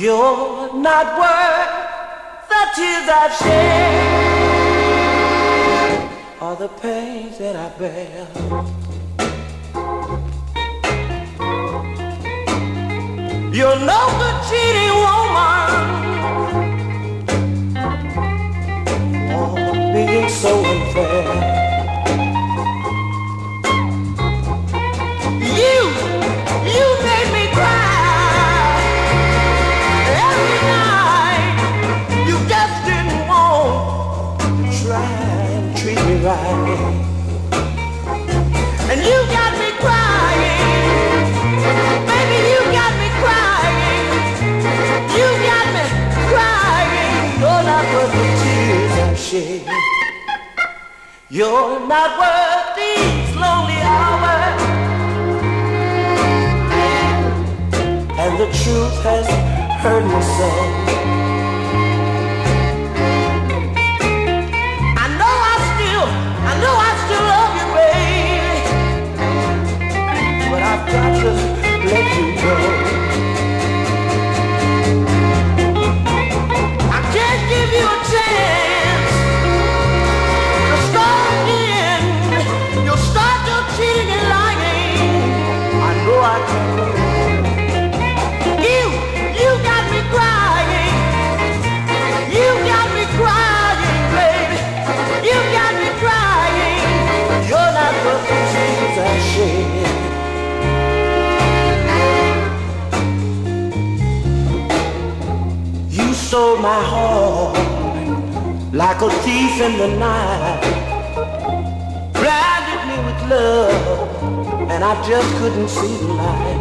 You're not worth the tears I've shed or the pains that I bear. You're no good cheating woman. Right. And you got me crying. Baby, you got me crying. You got me crying. You're not worth the tears I shed. You're not worth these lonely hours. And the truth has hurt me so. stole my heart like a thief in the night. Blinded me with love, and I just couldn't see the light.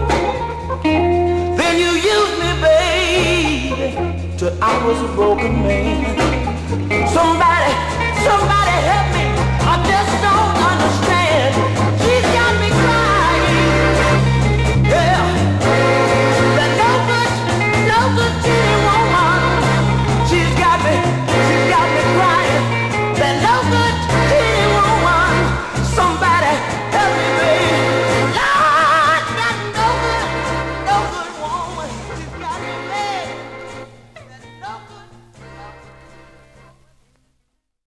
Then you used me, baby, till I was a broken man. Somebody, somebody help me. I just don't understand. She's got me crying. Yeah. That no good, no good.